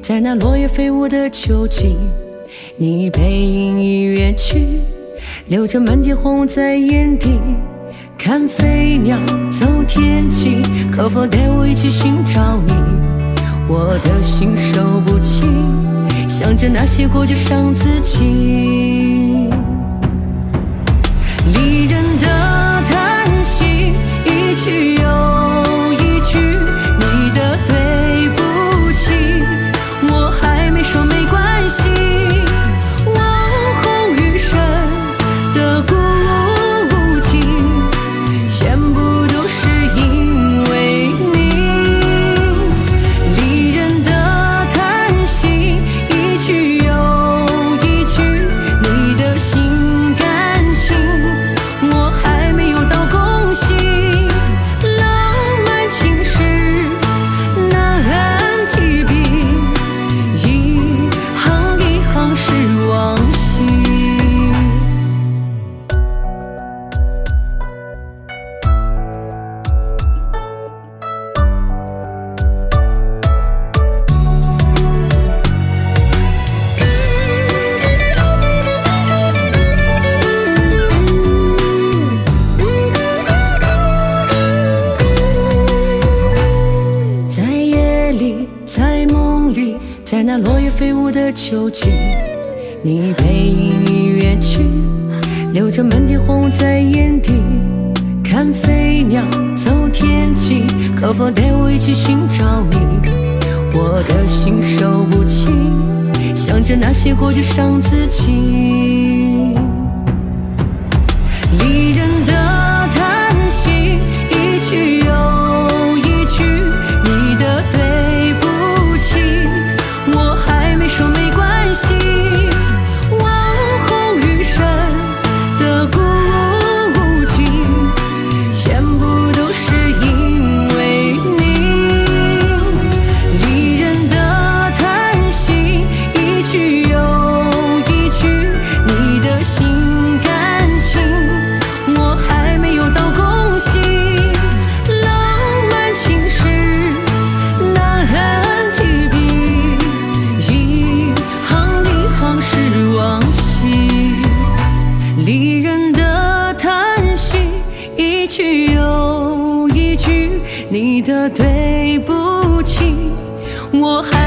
在那落叶飞舞的秋季，你背影已远去，留着满天红在眼底。看飞鸟走天际，可否带我一起寻找你？我的心受不起，想着那些过去伤自己。在那落叶飞舞的秋季，你背影已远去，留着满地红在眼底。看飞鸟走天际，可否带我一起寻找你？我的心受不起，想着那些过去伤自己。的对不起我还